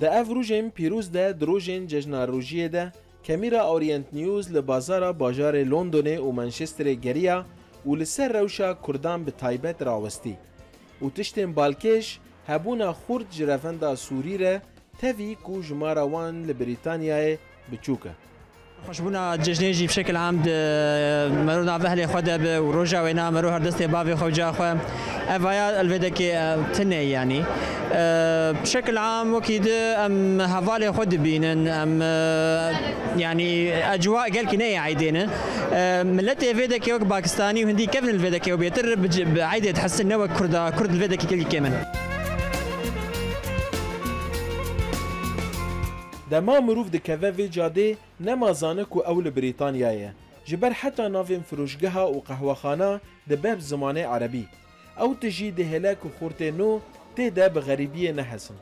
ده اف روژین پیروز ده دروژین ججنا روژیه ده. کمیرا اورینت نیوز لبازارا باجار لندن و منچستر گریا و لسر روشا کردان به تایبت راوستی. و تشتین بالکش هبونا خورد جرفندا سوری ره تفی کو جمارا وان لبریتانیا بچوکه. خوشبونا جشنی جی بشکل عام مرو ناو اهل خود به روجا و اینا مرو هر دسته باوی خوجا خو. اوایا الویدا کی تنه یعنی. بشكل عام وكيد أم هفالي خد بينن أم يعني أجواء قال كناية عيدين. ملتي فيدكي وك باكستاني وهندي كيف الفيدكي وبيتر عيدة تحسن نوك كرد كرد الفيدكي كل كمان دما مروف دکوه وی جاده نمازانه کو اول بریتانیایه جبر حتی ناوین فروشگاه و قهوهخانه ده باب زمانه عربی أو تجی ده هلاک و خورته نو تێدا بە غەریبیە نەحەسن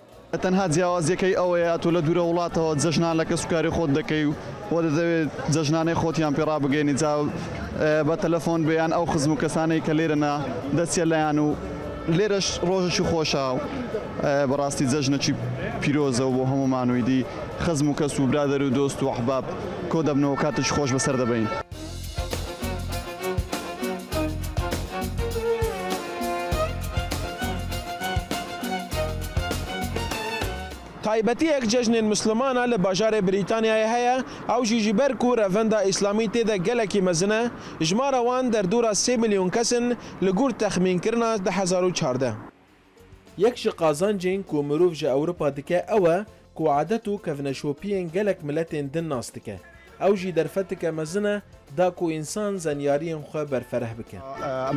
تەنها جیاوازیەکەی ئەوەیە تۆ لە دوورە وڵاتەوە جەژنان لەکە سوکاری خۆت دەکەی و بۆ دەدەوێت جەژنانەی خۆتیان پێڕا بگەێنی جااو بە تەلەفۆن بیان ئەو خزم و کەسانەی کە لێرەنا دەستێ لایەن و لێرەش ڕۆژەشی خۆشە و بەڕاستی جەژنەکی پیرۆزە و بۆ هەمومانویدی خزم و کەس و برادر و دۆست و حباب کۆ دەبنەوە کاتش خۆش بەسەر دەبین. تایبەتیەک جەژنێن مسلمانە لە باژارێ بریتانیای هەیە ئەو ژیژی بەر و ڕەڤەندا ئیسلامی تێدا گەلێکی مەزنە ژمارەوان دەردورە سێ میلیۆن کەسن لە گور تەخمینکردنا 2014 یەک ji qazanجên ku mirov ji Ewropa dike ew e ku adet û kevneşopiyên gelek miletên din nas dike. Ew jî derfetike mezin e da ku însan zenyariyên xwe berfereh bike.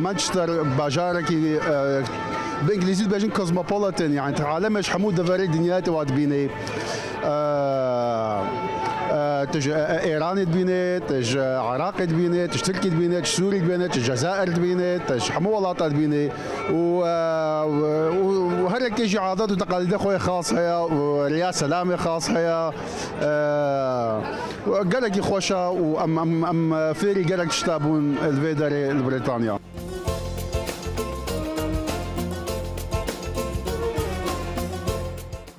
مانشستر باجاركي بانجليزي بيجن كوزموبوليتان يعني تعالم مش حمود دفري دنياتي واد بيني تج ايران تبينت تج عراق تبينت تج تركي تبينت تج سوري تبينت تج الجزائر تبينت تج حمو ولاطات تبيني وهر كيجي عادات وتقاليد خويا خاص هيا ورياض سلامي خاص هيا قالك خوشا وام ام ام فيري قالك تشتابون الفيدري البريطانيا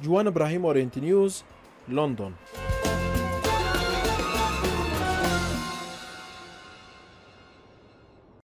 جوان إبراهيم اورينت نيوز لندن